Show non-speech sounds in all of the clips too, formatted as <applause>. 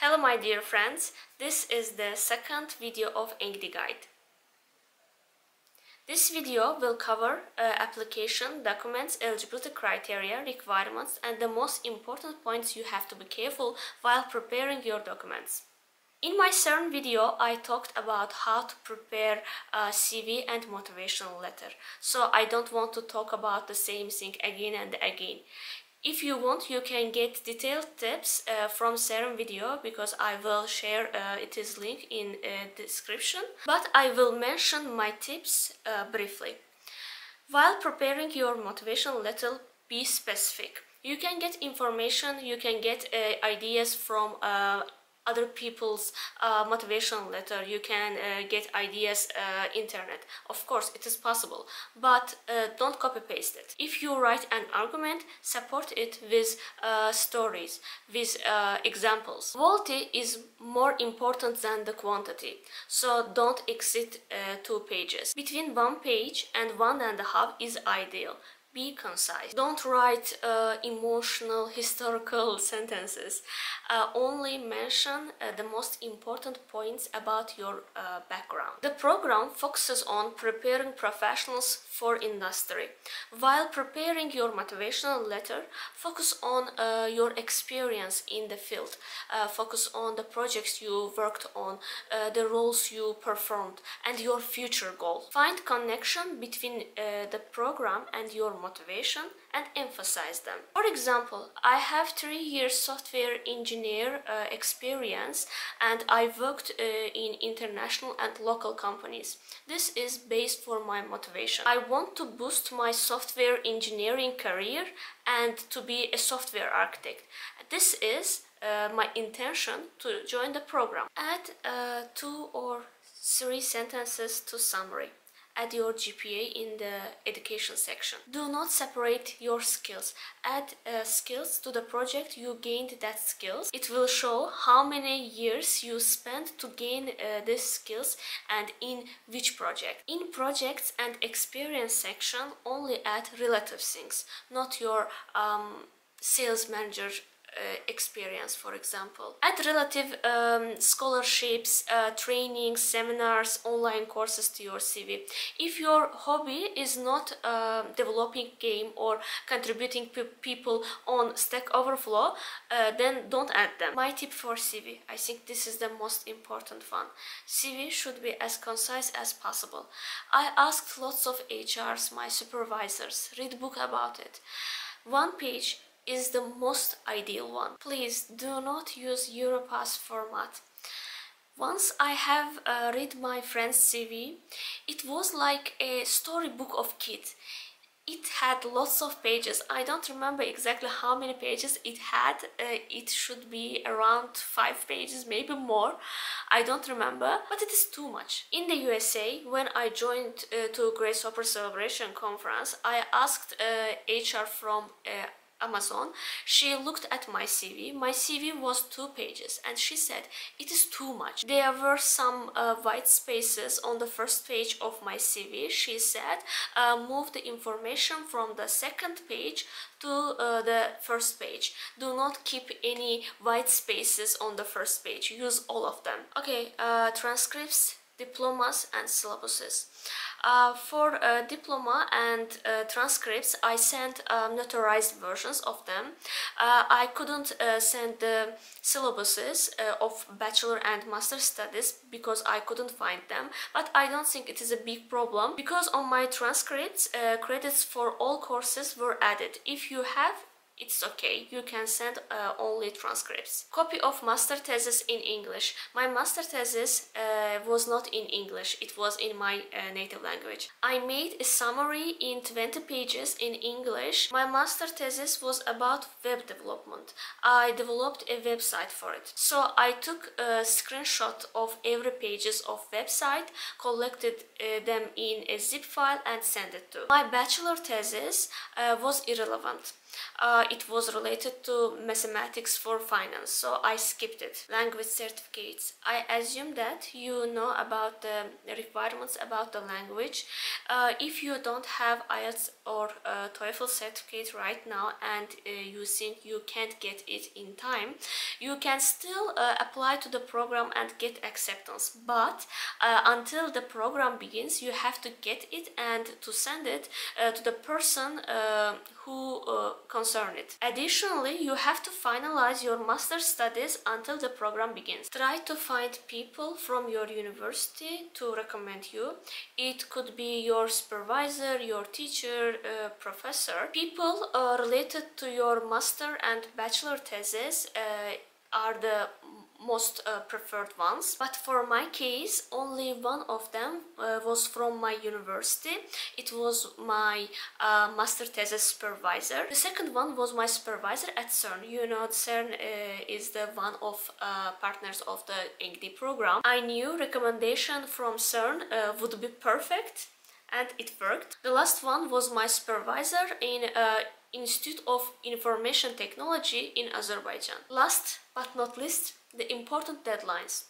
Hello my dear friends, this is the second video of EngD Guide. This video will cover uh, application, documents, eligibility criteria, requirements and the most important points you have to be careful while preparing your documents. In my CERN video, I talked about how to prepare a CV and motivational letter, so I don't want to talk about the same thing again and again. If you want, you can get detailed tips uh, from CERN video because I will share uh, its link in uh, description. But I will mention my tips uh, briefly. While preparing your motivation letter, be specific. You can get information, you can get uh, ideas from uh, other people's uh, motivational letter. You can uh, get ideas uh, internet. Of course it is possible but uh, don't copy paste it. If you write an argument support it with uh, stories with examples. Quality is more important than the quantity so don't exceed two pages. Between one page and one and a half is ideal be concise. Don't write uh, emotional <laughs> historical sentences. Uh, only mention uh, the most important points about your uh, background. The program focuses on preparing professionals for industry. While preparing your motivational letter, focus on uh, your experience in the field. Uh, focus on the projects you worked on, the roles you performed, and your future goals. Find connection between the program and your motivation and emphasize them. For example, I have three years software engineer uh, experience and I worked uh, in international and local companies. This is based for my motivation. I want to boost my software engineering career and to be a software architect. This is uh, my intention to join the program. Add uh, two or three sentences to summary add your GPA in the education section. Do not separate your skills. Add uh, skills to the project you gained that skills. It will show how many years you spent to gain uh, these skills and in which project. In projects and experience section only add relative things, not your um, sales manager experience, for example. Add relative um, scholarships, uh, trainings, seminars, online courses to your CV. If your hobby is not uh, developing game or contributing pe people on Stack Overflow, uh, then don't add them. My tip for CV, I think this is the most important one. CV should be as concise as possible. I asked lots of HRs, my supervisors, read book about it. One page is the most ideal one. Please do not use Europass format. Once I have uh, read my friend's CV, it was like a storybook of kids. It had lots of pages. I don't remember exactly how many pages it had. Uh, it should be around five pages, maybe more. I don't remember, but it is too much. In the USA, when I joined uh, to Grace Hopper Celebration Conference, I asked uh, HR from uh, Amazon, she looked at my CV. My CV was two pages and she said, it is too much. There were some uh, white spaces on the first page of my CV. She said, uh, move the information from the second page to uh, the first page. Do not keep any white spaces on the first page. Use all of them. Okay, uh, transcripts, diplomas and syllabuses. Uh, for uh, diploma and uh, transcripts, I sent um, notarized versions of them. Uh, I couldn't send the syllabuses of bachelor and master studies because I couldn't find them, but I don't think it is a big problem because on my transcripts, credits for all courses were added. If you have it's okay, you can send uh, only transcripts. Copy of master thesis in English. My master thesis uh, was not in English, it was in my uh, native language. I made a summary in 20 pages in English. My master thesis was about web development. I developed a website for it. So I took a screenshot of every pages of website, collected uh, them in a zip file and sent it to. My bachelor thesis uh, was irrelevant. Uh, it was related to mathematics for finance, so I skipped it. Language certificates. I assume that you know about the requirements about the language. Uh, if you don't have IELTS or uh, TOEFL certificate right now and uh, you think you can't get it in time, you can still uh, apply to the program and get acceptance. But uh, until the program begins, you have to get it and to send it to the person who concern it. Additionally, you have to finalize your master studies until the program begins. Try to find people from your university to recommend you. It could be your supervisor, your teacher, uh, professor. People uh, related to your master and bachelor thesis uh, are the most uh, preferred ones. But for my case only one of them uh, was from my university. It was my uh, master thesis supervisor. The second one was my supervisor at CERN. You know CERN uh, is the one of uh, partners of the EngD program. I knew recommendation from CERN uh, would be perfect and it worked. The last one was my supervisor in uh, Institute of Information Technology in Azerbaijan. Last but not least, the important deadlines.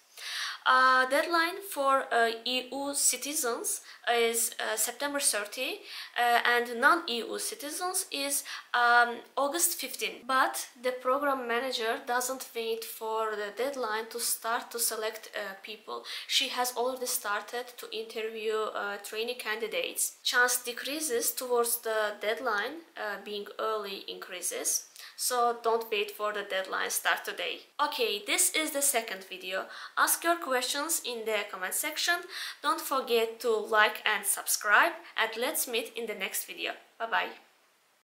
Uh, deadline for uh, EU citizens is uh, September 30 uh, and non-EU citizens is um, August 15 but the program manager doesn't wait for the deadline to start to select uh, people. She has already started to interview uh, trainee candidates. Chance decreases towards the deadline being early increases so don't wait for the deadline start today. Okay, this is the second video. Ask your questions in the comment section. Don't forget to like and subscribe and let's meet in the next video. Bye bye.